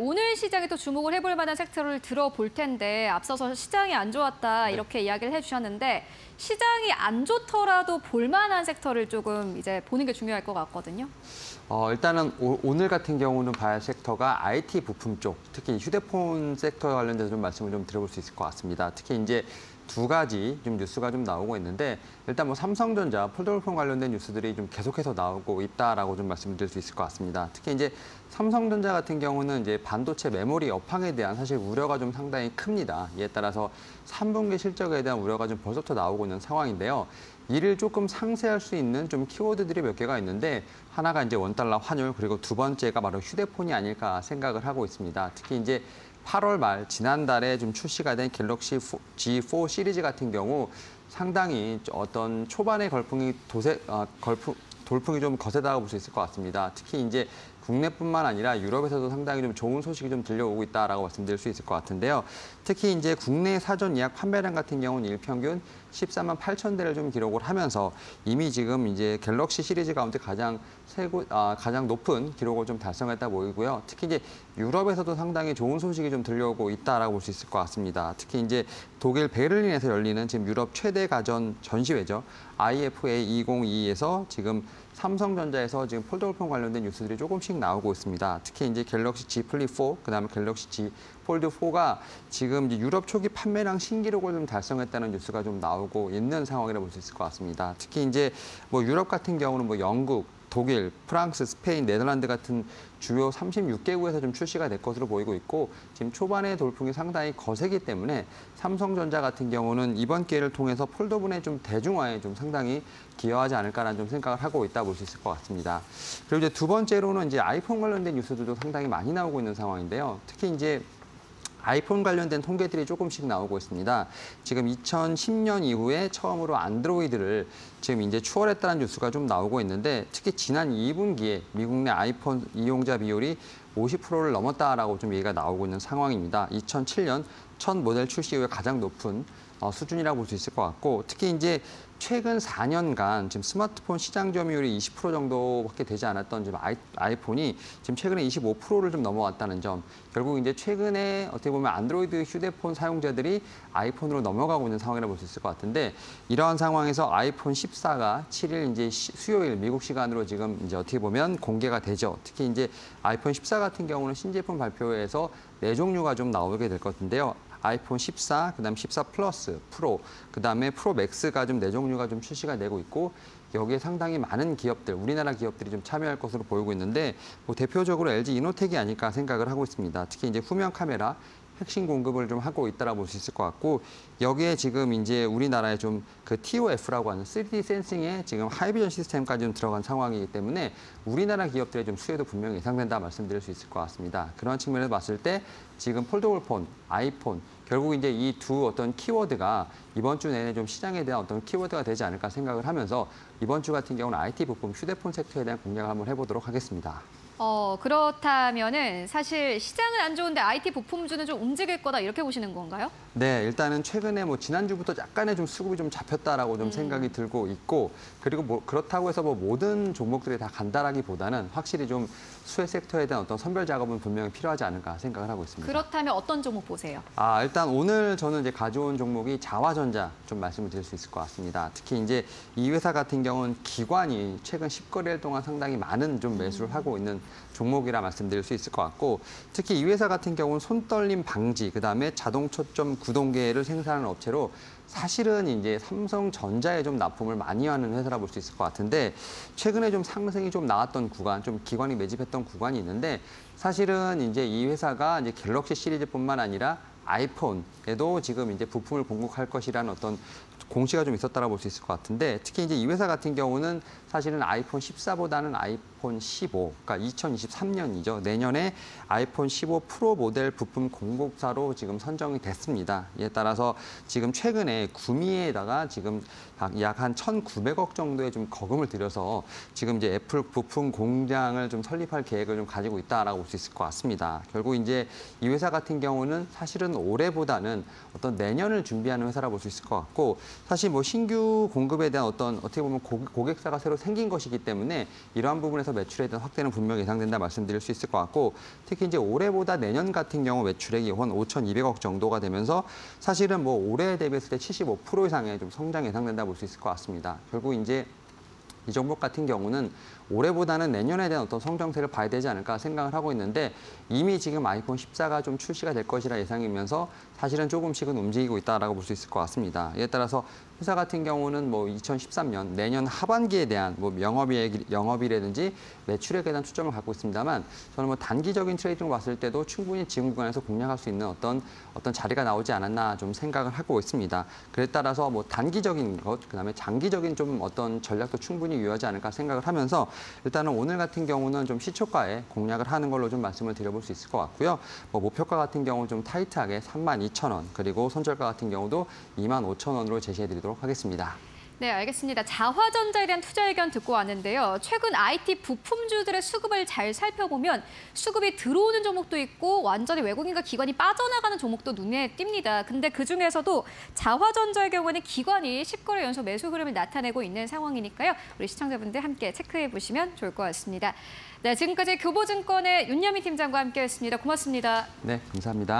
오늘 시장에 또 주목을 해볼 만한 섹터를 들어볼 텐데 앞서서 시장이 안 좋았다 이렇게 이야기를 해주셨는데 시장이 안 좋더라도 볼 만한 섹터를 조금 이제 보는 게 중요할 것 같거든요. 어, 일단은 오, 늘 같은 경우는 봐야 할 섹터가 IT 부품 쪽, 특히 휴대폰 섹터 관련돼서 좀 말씀을 좀 드려볼 수 있을 것 같습니다. 특히 이제 두 가지 좀 뉴스가 좀 나오고 있는데 일단 뭐 삼성전자 폴더블폰 관련된 뉴스들이 좀 계속해서 나오고 있다라고 좀 말씀을 드릴 수 있을 것 같습니다. 특히 이제 삼성전자 같은 경우는 이제 반도체 메모리 업황에 대한 사실 우려가 좀 상당히 큽니다. 이에 따라서 3분기 실적에 대한 우려가 좀 벌써부터 나오고 있는 상황인데요. 이를 조금 상세할 수 있는 좀 키워드들이 몇 개가 있는데 하나가 이제 원달러 환율 그리고 두 번째가 바로 휴대폰이 아닐까 생각을 하고 있습니다. 특히 이제 8월 말 지난달에 좀 출시가 된 갤럭시 G4 시리즈 같은 경우 상당히 어떤 초반의 걸풍이 도세 어, 걸풍 돌풍이 좀 거세다고 볼 수 있을 것 같습니다. 특히 이제 국내뿐만 아니라 유럽에서도 상당히 좀 좋은 소식이 좀 들려오고 있다라고 말씀드릴 수 있을 것 같은데요. 특히 이제 국내 사전 예약 판매량 같은 경우는 일평균 14만 8천 대를 좀 기록을 하면서 이미 지금 이제 갤럭시 시리즈 가운데 가장 세고 아, 가장 높은 기록을 좀 달성했다 보이고요. 특히 이제 유럽에서도 상당히 좋은 소식이 좀 들려오고 있다라고 볼 수 있을 것 같습니다. 특히 이제 독일 베를린에서 열리는 지금 유럽 최대 가전 전시회죠. IFA 2022에서 지금 삼성전자에서 지금 폴더블폰 관련된 뉴스들이 조금씩 나오고 있습니다. 특히 이제 갤럭시 Z 플립 4, 그다음에 갤럭시 Z 폴드 4가 지금 유럽 초기 판매량 신기록을 좀 달성했다는 뉴스가 좀 나오고 있는 상황이라고 볼 수 있을 것 같습니다. 특히 이제 뭐 유럽 같은 경우는 뭐 영국, 독일, 프랑스, 스페인, 네덜란드 같은 주요 36개국에서 좀 출시가 될 것으로 보이고 있고 지금 초반에 돌풍이 상당히 거세기 때문에 삼성전자 같은 경우는 이번 기회를 통해서 폴더분의 좀 대중화에 좀 상당히 기여하지 않을까라는 좀 생각을 하고 있다 볼 수 있을 것 같습니다. 그리고 이제 두 번째로는 이제 아이폰 관련된 뉴스들도 상당히 많이 나오고 있는 상황인데요. 특히 이제 아이폰 관련된 통계들이 조금씩 나오고 있습니다. 지금 2010년 이후에 처음으로 안드로이드를 지금 이제 추월했다는 뉴스가 좀 나오고 있는데 특히 지난 2분기에 미국 내 아이폰 이용자 비율이 50%를 넘었다라고 좀 얘기가 나오고 있는 상황입니다. 2007년 첫 모델 출시 이후에 가장 높은 어, 수준이라고 볼 수 있을 것 같고 특히 이제 최근 4년간 지금 스마트폰 시장 점유율이 20% 정도밖에 되지 않았던 지금 아이, 아이 폰이 지금 최근에 25%를 좀 넘어왔다는 점. 결국 이제 최근에 어떻게 보면 안드로이드 휴대폰 사용자들이 아이폰으로 넘어가고 있는 상황이라고 볼 수 있을 것 같은데 이러한 상황에서 아이폰 14가 7일 이제 수요일 미국 시간으로 지금 이제 어떻게 보면 공개가 되죠. 특히 이제 아이폰 14 같은 경우는 신제품 발표회에서 네 종류가 좀 나오게 될 것인데요. 아이폰 14, 그다음 14 플러스, 프로, 그다음에 프로 맥스가 좀 네 종류가 좀 출시가 되고 있고 여기에 상당히 많은 기업들, 우리나라 기업들이 좀 참여할 것으로 보이고 있는데 뭐 대표적으로 LG 이노텍이 아닐까 생각을 하고 있습니다. 특히 이제 후면 카메라, 핵심 공급을 좀 하고 있다라 볼수 있을 것 같고 여기에 지금 이제 우리나라에 좀그 TOF라고 하는 3D 센싱에 지금 하이비전 시스템까지 좀 들어간 상황이기 때문에 우리나라 기업들의 좀 수혜도 분명히 예상된다 말씀드릴 수 있을 것 같습니다. 그런 측면에서 봤을 때 지금 폴더블 폰, 아이폰 결국 이제 이 두 어떤 키워드가 이번 주 내내 좀 시장에 대한 어떤 키워드가 되지 않을까 생각을 하면서 이번 주 같은 경우는 IT 부품, 휴대폰 섹터에 대한 공략을 한번 해보도록 하겠습니다. 어, 그렇다면은 사실 시장은 안 좋은데 IT 부품주는 좀 움직일 거다 이렇게 보시는 건가요? 네, 일단은 최근에 뭐 지난주부터 약간의 좀 수급이 좀 잡혔다라고 좀 음. 생각이 들고 있고 그리고 뭐 그렇다고 해서 뭐 모든 종목들이 다 간단하기보다는 확실히 좀 수혜 섹터에 대한 어떤 선별 작업은 분명히 필요하지 않을까 생각을 하고 있습니다. 그렇다면 어떤 종목 보세요? 아, 일단 오늘 저는 이제 가져온 종목이 자화전자 좀 말씀을 드릴 수 있을 것 같습니다. 특히 이제 이 회사 같은 경우는 기관이 최근 10거래일 동안 상당히 많은 좀 매수를 음. 하고 있는 종목이라 말씀드릴 수 있을 것 같고 특히 이 회사 같은 경우는 손떨림 방지, 그다음에 자동 초점 구동계를 생산하는 업체로 사실은 이제 삼성전자에 좀 납품을 많이 하는 회사라 볼 수 있을 것 같은데 최근에 좀 상승이 좀 나왔던 구간, 좀 기관이 매집했던 구간이 있는데 사실은 이제 이 회사가 이제 갤럭시 시리즈뿐만 아니라 아이폰에도 지금 이제 부품을 공급할 것이라는 어떤 공시가 좀 있었다고 볼 수 있을 것 같은데 특히 이제 이 회사 같은 경우는 사실은 아이폰 14보다는 아이폰 15, 그러니까 2023년이죠. 내년에 아이폰 15 프로 모델 부품 공급사로 지금 선정이 됐습니다. 이에 따라서 지금 최근에 구미에다가 지금 약 한 1,900억 정도의 좀 거금을 들여서 지금 이제 애플 부품 공장을 좀 설립할 계획을 좀 가지고 있다라고 볼 수 있을 것 같습니다. 결국 이제 이 회사 같은 경우는 사실은 올해보다는 어떤 내년을 준비하는 회사라 볼 수 있을 것 같고 사실 뭐 신규 공급에 대한 어떤 어떻게 보면 고- 고객사가 새로 생긴 것이기 때문에 이러한 부분에서 매출에 대한 확대는 분명 예상된다 말씀드릴 수 있을 것 같고 특히 이제 올해보다 내년 같은 경우 매출액이 한 5,200억 정도가 되면서 사실은 뭐 올해 대비했을 때 75% 이상의 좀 성장 예상된다 볼 수 있을 것 같습니다. 결국 이제 이 종목 같은 경우는 올해보다는 내년에 대한 어떤 성장세를 봐야 되지 않을까 생각을 하고 있는데 이미 지금 아이폰 14가 좀 출시가 될 것이라 예상이면서 사실은 조금씩은 움직이고 있다라고 볼 수 있을 것 같습니다. 이에 따라서 회사 같은 경우는 뭐 2013년 내년 하반기에 대한 뭐 영업이익, 영업이라든지 매출액에 대한 초점을 갖고 있습니다만 저는 뭐 단기적인 트레이딩을 봤을 때도 충분히 지금 구간에서 공략할 수 있는 어떤 어떤 자리가 나오지 않았나 좀 생각을 하고 있습니다. 그에 따라서 뭐 단기적인 것, 그다음에 장기적인 좀 어떤 전략도 충분히 유효하지 않을까 생각을 하면서 일단은 오늘 같은 경우는 좀 시초가에 공략을 하는 걸로 좀 말씀을 드려볼 수 있을 것 같고요. 뭐 목표가 같은 경우 좀 타이트하게 32,000원 그리고 손절가 같은 경우도 25,000원으로 제시해드리도록 하겠습니다. 네, 알겠습니다. 자화전자에 대한 투자 의견 듣고 왔는데요. 최근 IT 부품주들의 수급을 잘 살펴보면 수급이 들어오는 종목도 있고 완전히 외국인과 기관이 빠져나가는 종목도 눈에 띕니다. 근데 그중에서도 자화전자의 경우에는 기관이 10거래 연속 매수 흐름을 나타내고 있는 상황이니까요. 우리 시청자분들 함께 체크해 보시면 좋을 것 같습니다. 네, 지금까지 교보증권의 윤여미 팀장과 함께했습니다. 고맙습니다. 네, 감사합니다.